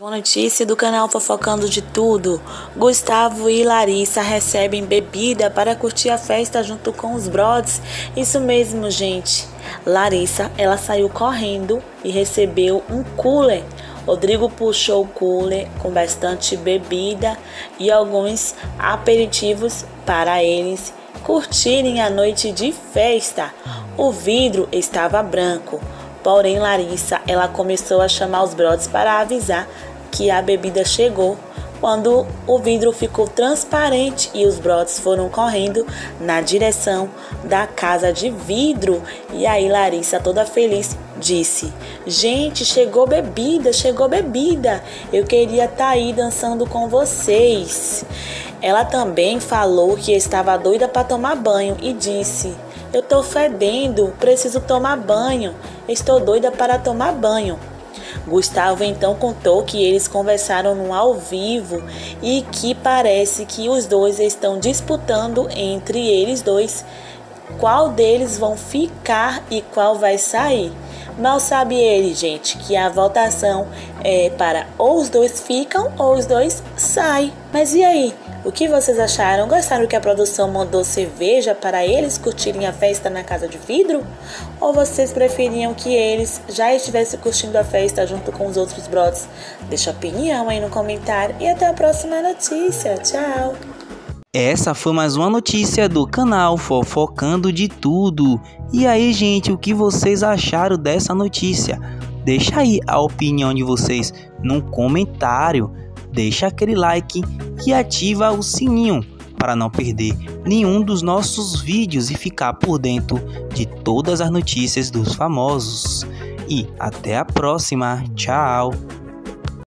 Boa notícia do canal Fofocando de Tudo. Gustavo e Larissa recebem bebida para curtir a festa junto com os brothers. Isso mesmo, gente. Larissa, ela saiu correndo e recebeu um cooler. Rodrigo puxou o cooler com bastante bebida e alguns aperitivos para eles curtirem a noite de festa. O vidro estava branco. Porém, Larissa, ela começou a chamar os brothers para avisar que a bebida chegou. Quando o vidro ficou transparente e os brothers foram correndo na direção da casa de vidro. E aí Larissa, toda feliz, disse: Gente, chegou bebida, chegou bebida. Eu queria estar tá aí dançando com vocês. Ela também falou que estava doida para tomar banho e disse: Eu tô fedendo, preciso tomar banho. Estou doida para tomar banho. Gustavo então contou que eles conversaram no ao vivo e que parece que os dois estão disputando entre eles dois qual deles vão ficar e qual vai sair. Mal sabe ele, gente, que a votação é para ou os dois ficam ou os dois saem. Mas e aí? O que vocês acharam? Gostaram que a produção mandou cerveja para eles curtirem a festa na casa de vidro? Ou vocês preferiam que eles já estivessem curtindo a festa junto com os outros brothers? Deixa a opinião aí no comentário e até a próxima notícia. Tchau! Essa foi mais uma notícia do canal Fofocando de Tudo. E aí, gente, o que vocês acharam dessa notícia? Deixa aí a opinião de vocês no comentário deixa aquele like e ativa o sininho para não perder nenhum dos nossos vídeos e ficar por dentro de todas as notícias dos famosos. E até a próxima, tchau!